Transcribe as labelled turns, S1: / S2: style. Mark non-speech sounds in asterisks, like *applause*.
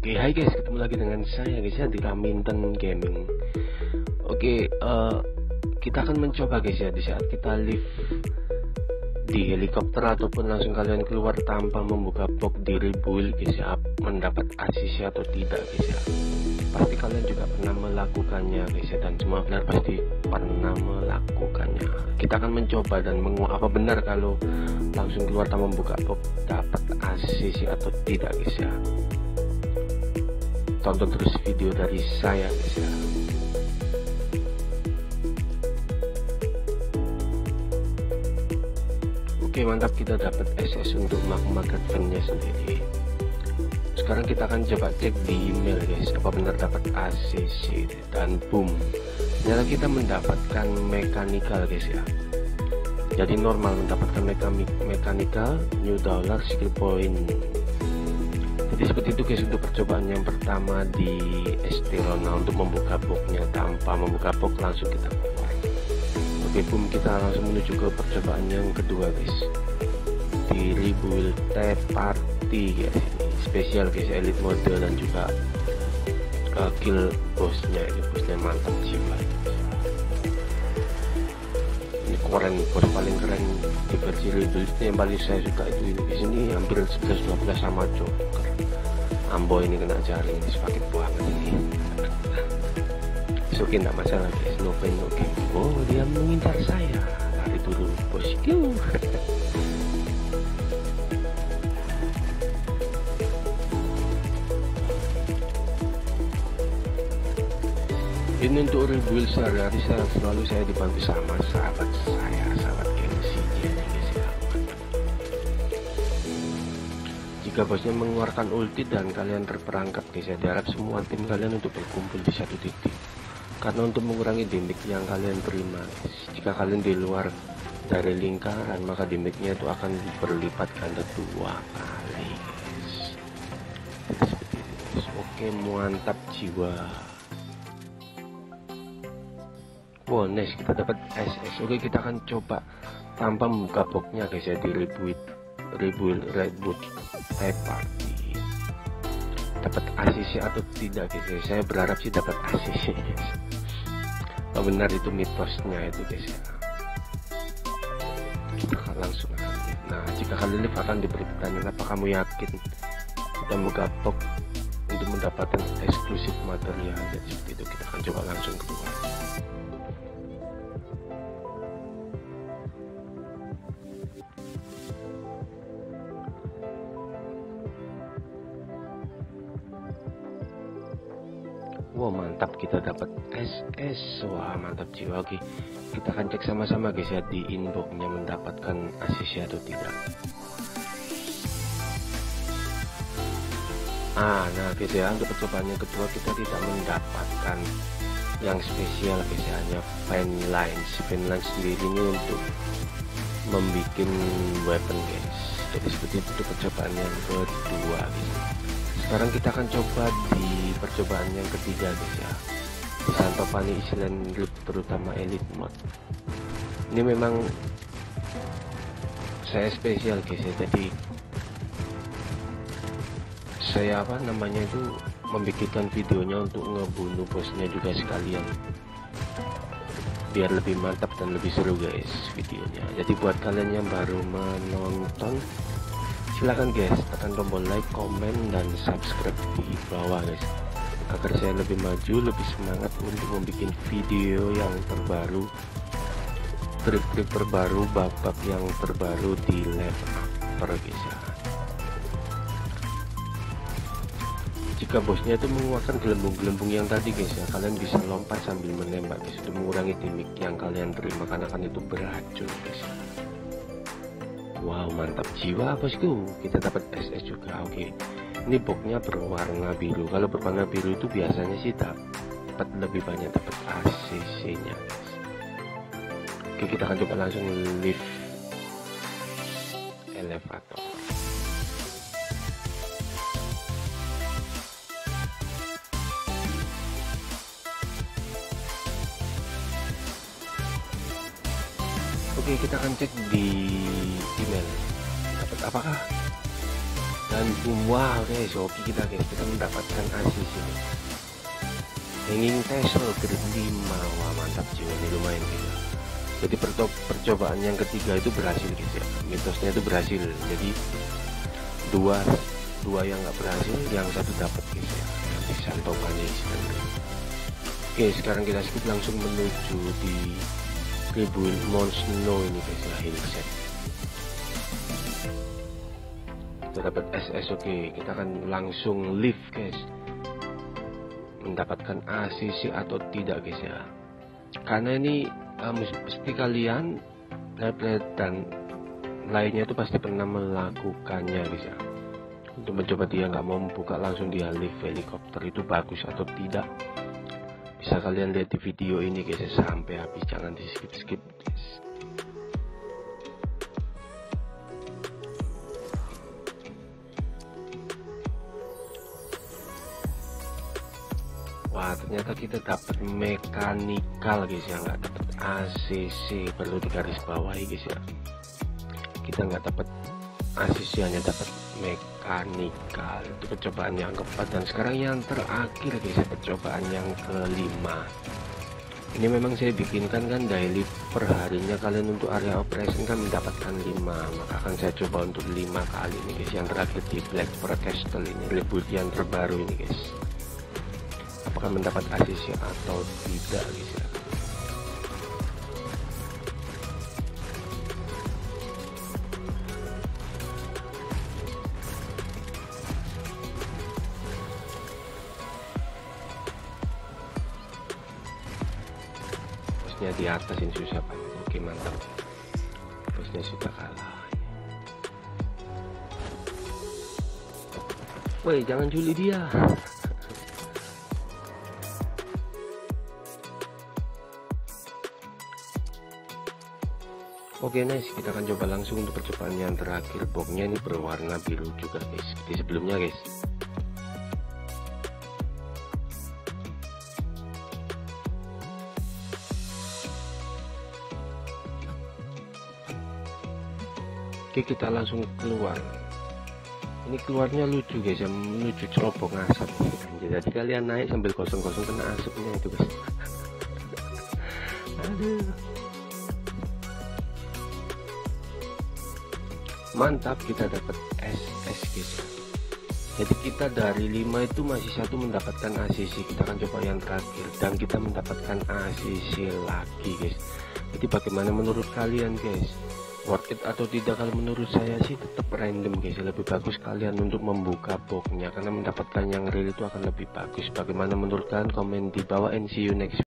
S1: Oke, hai guys, ketemu lagi dengan saya guys ya di Raminten Gaming. Oke, uh, kita akan mencoba guys ya di saat kita live di helikopter ataupun langsung kalian keluar tanpa membuka box di rebuild guys ya mendapat asisi atau tidak guys ya. Pasti kalian juga pernah melakukannya guys ya dan semua player pasti pernah melakukannya. Kita akan mencoba dan menguap apa benar kalau langsung keluar tanpa membuka box dapat asisi atau tidak guys ya tonton terus video dari saya. Guys Oke mantap kita dapat SS untuk market fan-nya sendiri. Sekarang kita akan coba cek di email guys apa benar dapat ACC dan boom. Ternyata kita mendapatkan mechanical guys ya. Jadi normal mendapatkan mekanik mechanical new dollar skill point jadi seperti itu guys untuk percobaan yang pertama di Estirona untuk membuka boxnya tanpa membuka box langsung kita keluar oke boom kita langsung menuju ke percobaan yang kedua guys. Di rebuild party guys spesial guys elite mode dan juga uh, kill bosnya ini bosnya mantap jiwa ini keren bos paling keren di versi rebuild yang paling saya suka itu ini di sini hampir 11-12 sama Joker Ambo ini kena jaring semakin banget ini oke okay, masalah guys. No pain no gain. Oh dia mengincar saya. Lari turun bosku ini untuk rebuild sehari-hari selalu saya dibantu sama sahabat saya jika bosnya mengeluarkan ulti dan kalian terperangkap guys. Ya diharap semua tim kalian untuk berkumpul di satu titik. Karena untuk mengurangi damage yang kalian terima jika kalian di luar dari lingkaran maka damage-nya itu akan berlipat ganda dua kali oke mantap jiwa. Wow nice kita dapat SS oke kita akan coba tanpa membuka boxnya guys. Ya di rebuild type party dapat ACC atau tidak guys? Ya saya berharap sih dapat ACC guys. Benar itu mitosnya itu guys ya. Kita langsung akan nah jika kalian live akan diberi pertanyaan apa kamu yakin kita box untuk mendapatkan eksklusif material? Jadi seperti itu. Kita akan coba langsung keluar Wow mantap kita dapat SS Wah mantap jiwa Oke kita akan cek sama-sama guys ya di inboxnya mendapatkan asisi atau tidak. Ah nah gitu ya untuk percobaan yang kedua kita tidak mendapatkan yang spesial guys ya hanya fan lines fan lines sendiri ini untuk membuat weapon guys. Jadi seperti itu percobaan yang kedua guys sekarang kita akan coba di percobaan yang ketiga guys ya. Di Santopani Island Group terutama Elite Mod ini memang saya spesial guys ya. Jadi saya apa namanya itu membikinkan videonya untuk ngebunuh bosnya juga sekalian. Biar lebih mantap dan lebih seru guys videonya. Jadi buat kalian yang baru menonton silahkan guys tekan tombol like comment dan subscribe di bawah guys. Agar saya lebih maju lebih semangat untuk membuat video yang terbaru trik-trik terbaru bab-bab yang terbaru di level upper jika bosnya itu mengeluarkan gelembung-gelembung yang tadi guys ya kalian bisa lompat sambil menembak guys. Untuk mengurangi timik yang kalian terima karena kan itu beracun guys wow mantap jiwa bosku kita dapat SS juga oke. Okay ini boxnya berwarna biru. Kalau berwarna biru itu biasanya sih dapat lebih banyak dapat ACC nya oke kita akan coba langsung lift elevator. Oke kita akan cek di email dapat apakah dan wow guys oke kita guys kita mendapatkan asis ini. Hanging tassel grade 5 wah mantap juga ini lumayan gitu. Jadi percobaan yang ketiga itu berhasil guys ya. Mitosnya itu berhasil. Jadi dua dua yang nggak berhasil yang satu dapat guys ya. Nanti santokannya sebenarnya oke sekarang kita skip langsung menuju di rebuild Mount ini guys ya. hillset kita dapat SS oke okay. kita akan langsung live guys. Mendapatkan ACC atau tidak guys ya. Karena ini um, mesti kalian player dan lainnya itu pasti pernah melakukannya guys ya. Untuk mencoba dia nggak mau membuka langsung dia live helikopter itu bagus atau tidak bisa kalian lihat di video ini guys ya, sampai habis. Jangan di skip skip guys Wah ternyata kita dapat mekanikal guys ya. Nggak dapat ACC perlu digaris bawahi guys ya. Kita nggak dapat ACC hanya dapat mekanikal. Itu percobaan yang keempat. Dan sekarang yang terakhir guys ya percobaan yang kelima. Ini memang saya bikinkan kan daily perharinya. Kalian untuk area operation kan mendapatkan 5 maka akan saya coba untuk 5 kali ini guys. Yang terakhir di Black Castle ini. Lebut yang terbaru ini guys apakah mendapat ACC atau tidak guys ya? Bosnya di atas ini susah pak oke mantap. Bosnya sudah kalah. Woi jangan juli dia Oke okay, nice, kita akan coba langsung untuk percobaan yang terakhir boxnya ini berwarna biru juga guys, seperti sebelumnya guys. Oke kita langsung keluar. Ini keluarnya lucu guys, yang menuju cerobong asap. Jadi kalian naik sambil kosong-kosong kena asapnya itu guys. *laughs* Aduh. Mantap kita dapat SS guys. Jadi kita dari 5 itu masih satu mendapatkan ACC kita akan coba yang terakhir. Dan kita mendapatkan ACC lagi guys. Jadi bagaimana menurut kalian guys? Worth it atau tidak? Kalau menurut saya sih tetap random guys. Lebih bagus kalian untuk membuka boxnya. Karena mendapatkan yang real itu akan lebih bagus. Bagaimana menurut kalian? Komen di bawah and see you next